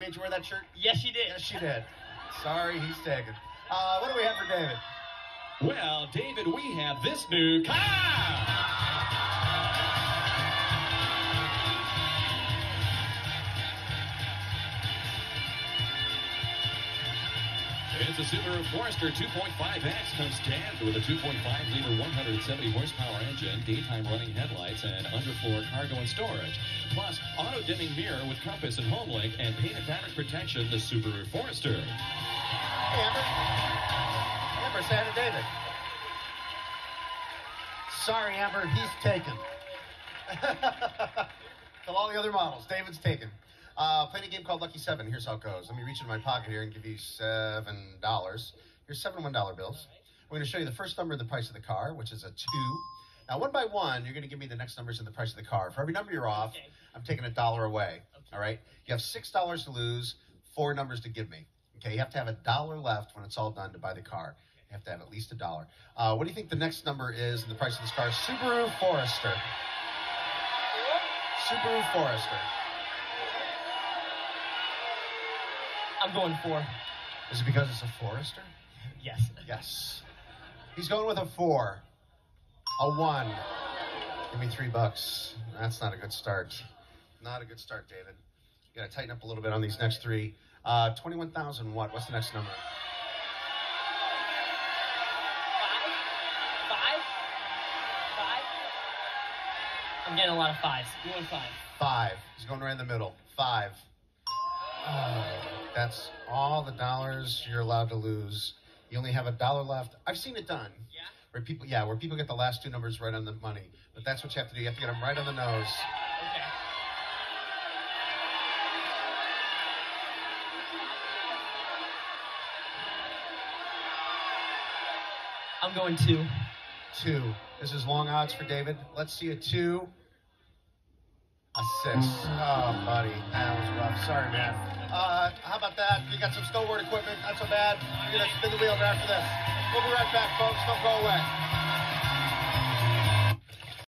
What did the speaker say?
Made you wear that shirt? Yes, she did. Yes, she did. Sorry, he's taken. Uh, what do we have for David? Well, David, we have this new car. It's a Subaru Forester 2.5X comes stamped with a 2.5-liter 170 horsepower engine, daytime running headlights, and underfloor cargo and storage. Plus, auto-dimming mirror with compass and HomeLink and painted fabric protection, the Subaru Forester. Hey, Amber. Amber, to David. Sorry, Amber, he's taken. Tell all the other models, David's taken. Uh, playing a game called Lucky Seven. Here's how it goes. Let me reach into my pocket here and give you seven dollars. Here's seven one dollar bills. We're going to show you the first number in the price of the car, which is a two. Now, one by one, you're going to give me the next numbers in the price of the car. For every number you're off, Okay. I'm taking a dollar away. All right. You have six dollars to lose, four numbers to give me. Okay. You have to have a dollar left when it's all done to buy the car. You have to have at least a dollar. Uh, what do you think the next number is in the price of this car? Subaru Forester. Subaru Forester. I'm going four. Is it because it's a Forester? Yes. Yes. He's going with a four. A one. Give me three bucks. That's not a good start. Not a good start, David. You gotta tighten up a little bit on these next three. Uh, 21,000 what? What's the next number? Five? Five? Five? I'm getting a lot of fives. You want five? Five. He's going right in the middle. Five. Oh, that's all the dollars you're allowed to lose. You only have a dollar left. I've seen it done. Yeah? Where people, yeah, where people get the last two numbers right on the money. But that's what you have to do. You have to get them right on the nose. Okay. I'm going two. Two. This is long odds for David. Let's see a two. A six. Oh, buddy. That was rough. Sorry, man. Uh, that? You got some snowboard equipment. Not so bad. You're going to spin the wheel after this. We'll be right back, folks. Don't go away.